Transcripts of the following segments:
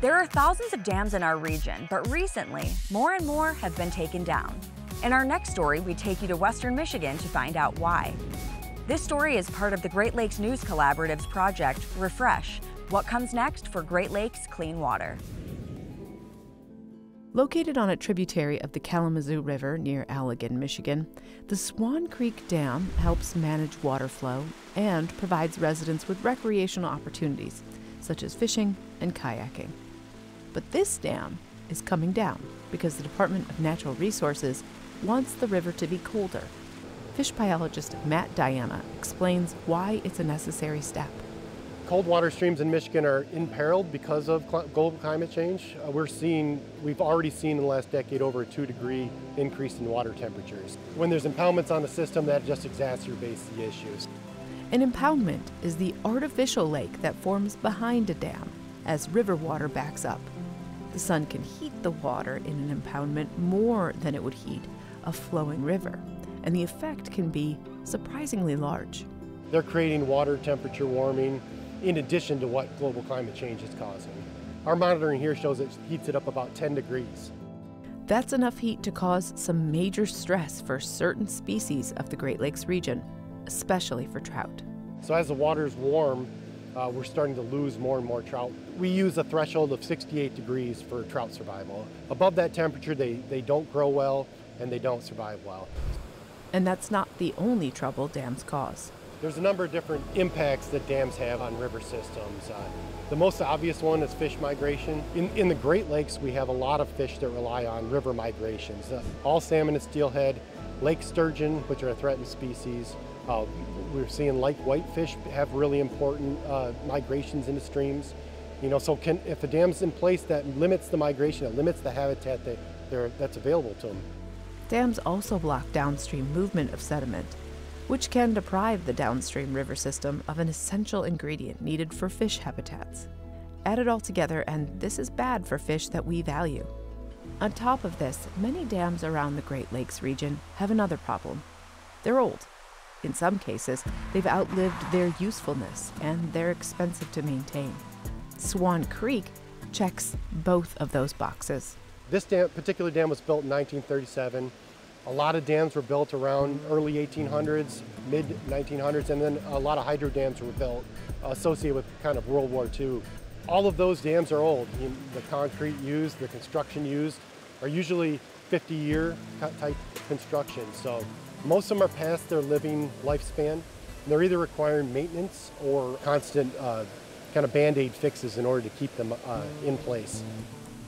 There are thousands of dams in our region, but recently, more and more have been taken down. In our next story, we take you to Western Michigan to find out why. This story is part of the Great Lakes News Collaborative's project, Refresh What Comes Next for Great Lakes Clean Water. Located on a tributary of the Kalamazoo River near Allegan, Michigan, the Swan Creek Dam helps manage water flow and provides residents with recreational opportunities such as fishing and kayaking. But this dam is coming down because the Department of Natural Resources wants the river to be colder. Fish biologist Matt Diana explains why it's a necessary step cold water streams in Michigan are imperiled because of global climate change. Uh, we're seeing, we've already seen in the last decade over a two degree increase in water temperatures. When there's impoundments on the system, that just exacerbates the issues. An impoundment is the artificial lake that forms behind a dam as river water backs up. The sun can heat the water in an impoundment more than it would heat a flowing river, and the effect can be surprisingly large. They're creating water temperature warming, in addition to what global climate change is causing. Our monitoring here shows it heats it up about 10 degrees. That's enough heat to cause some major stress for certain species of the Great Lakes region, especially for trout. So as the water's warm, uh, we're starting to lose more and more trout. We use a threshold of 68 degrees for trout survival. Above that temperature, they, they don't grow well and they don't survive well. And that's not the only trouble dams cause. There's a number of different impacts that dams have on river systems. Uh, the most obvious one is fish migration. In, in, the Great Lakes, we have a lot of fish that rely on river migrations. Uh, all salmon and steelhead, lake sturgeon, which are a threatened species. Uh, we're seeing like whitefish have really important uh, migrations into streams. You know, so can, if a dam's in place that limits the migration, it limits the habitat that that's available to them. Dams also block downstream movement of sediment which can deprive the downstream river system of an essential ingredient needed for fish habitats. Add it all together, and this is bad for fish that we value. On top of this, many dams around the Great Lakes region have another problem. They're old. In some cases, they've outlived their usefulness and they're expensive to maintain. Swan Creek checks both of those boxes. This dam, particular dam was built in 1937. A lot of dams were built around early 1800s, mid 1900s, and then a lot of hydro dams were built associated with kind of World War II. All of those dams are old. The concrete used, the construction used are usually 50 year type construction. So most of them are past their living lifespan. They're either requiring maintenance or constant uh, kind of band-aid fixes in order to keep them uh, in place.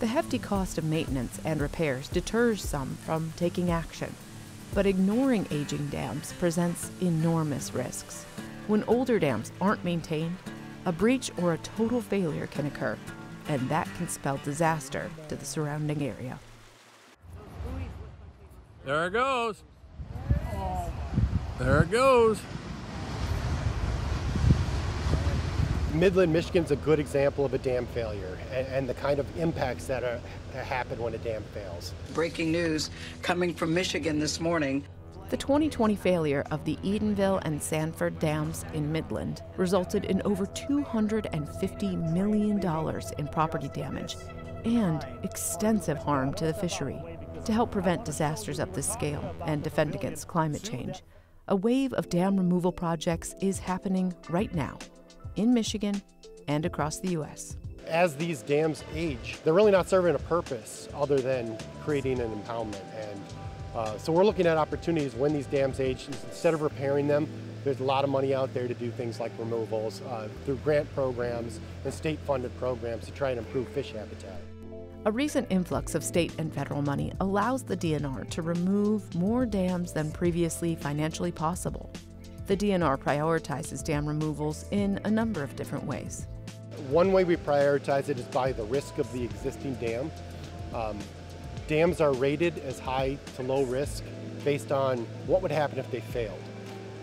The hefty cost of maintenance and repairs deters some from taking action, but ignoring aging dams presents enormous risks. When older dams aren't maintained, a breach or a total failure can occur, and that can spell disaster to the surrounding area. There it goes. There it goes. Midland, Michigan's a good example of a dam failure and, and the kind of impacts that are, happen when a dam fails. Breaking news coming from Michigan this morning. The 2020 failure of the Edenville and Sanford dams in Midland resulted in over $250 million in property damage and extensive harm to the fishery. To help prevent disasters of this scale and defend against climate change, a wave of dam removal projects is happening right now in Michigan and across the U.S. As these dams age, they're really not serving a purpose other than creating an impoundment. And uh, so we're looking at opportunities when these dams age, instead of repairing them, there's a lot of money out there to do things like removals uh, through grant programs and state-funded programs to try and improve fish habitat. A recent influx of state and federal money allows the DNR to remove more dams than previously financially possible. The DNR prioritizes dam removals in a number of different ways. One way we prioritize it is by the risk of the existing dam. Um, dams are rated as high to low risk based on what would happen if they failed.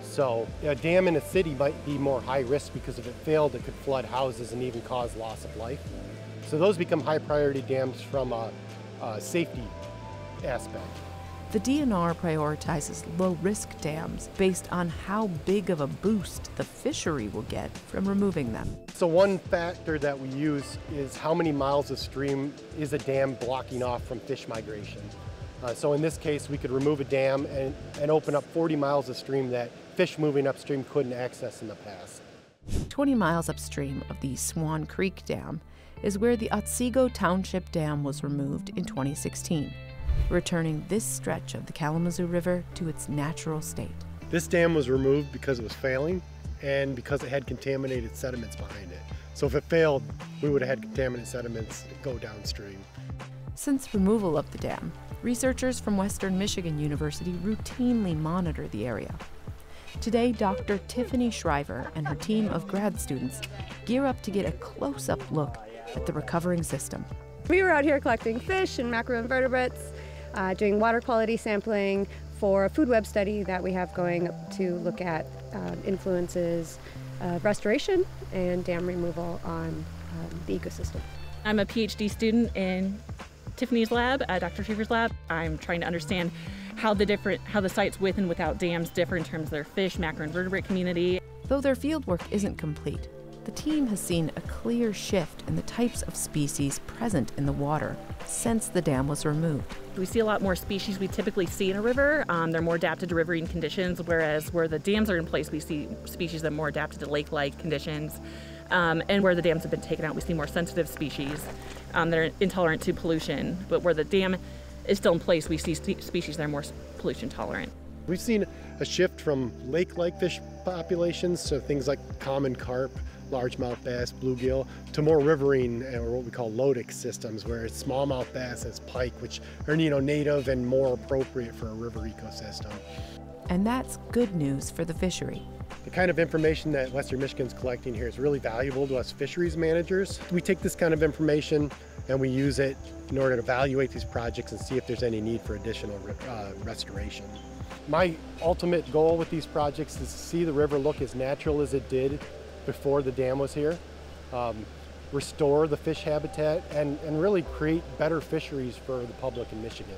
So a dam in a city might be more high risk because if it failed, it could flood houses and even cause loss of life. So those become high priority dams from a, a safety aspect. The DNR prioritizes low risk dams based on how big of a boost the fishery will get from removing them. So, one factor that we use is how many miles of stream is a dam blocking off from fish migration. Uh, so, in this case, we could remove a dam and, and open up 40 miles of stream that fish moving upstream couldn't access in the past. 20 miles upstream of the Swan Creek Dam is where the Otsego Township Dam was removed in 2016 returning this stretch of the Kalamazoo River to its natural state. This dam was removed because it was failing and because it had contaminated sediments behind it. So if it failed, we would have had contaminated sediments go downstream. Since removal of the dam, researchers from Western Michigan University routinely monitor the area. Today, Dr. Tiffany Schriever and her team of grad students gear up to get a close up look at the recovering system. We were out here collecting fish and macroinvertebrates uh, doing water quality sampling for a food web study that we have going to look at uh, influences of restoration and dam removal on um, the ecosystem. I'm a PhD student in Tiffany's lab, uh, Dr. Schriever's lab. I'm trying to understand how the different how the sites with and without dams differ in terms of their fish macroinvertebrate community. Though their fieldwork isn't complete, the team has seen a clear shift in the types of species present in the water since the dam was removed. We see a lot more species we typically see in a river. Um, they're more adapted to riverine conditions, whereas where the dams are in place, we see species that are more adapted to lake like conditions. Um, and where the dams have been taken out, we see more sensitive species um, that are intolerant to pollution. But where the dam is still in place, we see species that are more pollution tolerant. We've seen a shift from lake like fish populations, so things like common carp, largemouth bass, bluegill, to more riverine or what we call lotic systems, where it's smallmouth bass as pike, which are you know native and more appropriate for a river ecosystem. And that's good news for the fishery. The kind of information that Western Michigan's collecting here is really valuable to us fisheries managers. We take this kind of information and we use it in order to evaluate these projects and see if there's any need for additional uh, restoration. My ultimate goal with these projects is to see the river look as natural as it did before the dam was here, um, restore the fish habitat, and, and really create better fisheries for the public in Michigan.